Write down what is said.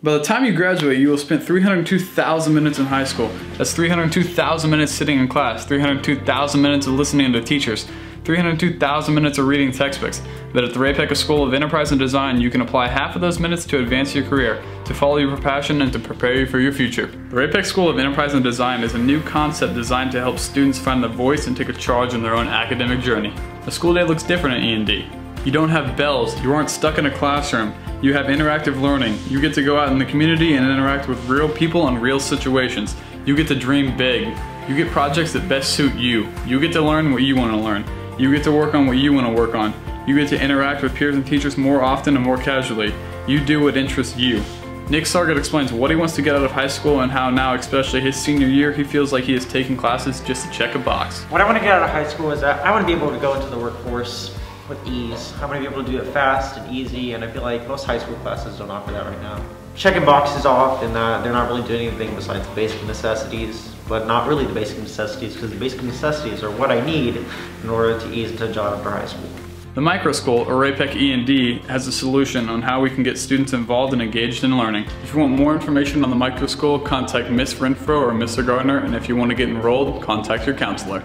By the time you graduate, you will spend 302,000 minutes in high school. That's 302,000 minutes sitting in class, 302,000 minutes of listening to teachers, 302,000 minutes of reading textbooks. But at the RayPec School of Enterprise and Design, you can apply half of those minutes to advance your career, to follow your passion, and to prepare you for your future. The RayPec School of Enterprise and Design is a new concept designed to help students find their voice and take a charge in their own academic journey. The school day looks different at E&D. You don't have bells, you aren't stuck in a classroom, you have interactive learning. You get to go out in the community and interact with real people and real situations. You get to dream big. You get projects that best suit you. You get to learn what you want to learn. You get to work on what you want to work on. You get to interact with peers and teachers more often and more casually. You do what interests you. Nick Sargent explains what he wants to get out of high school and how now, especially his senior year, he feels like he is taking classes just to check a box. What I want to get out of high school is that I want to be able to go into the workforce with ease. I'm gonna be able to do it fast and easy, and I feel like most high school classes don't offer that right now. Checking boxes off and uh, they're not really doing anything besides the basic necessities, but not really the basic necessities because the basic necessities are what I need in order to ease into a job after high school. The Micro School, or RayPec E&D, has a solution on how we can get students involved and engaged in learning. If you want more information on the Micro School, contact Miss Renfro or Mr. Gardner, and if you want to get enrolled, contact your counselor.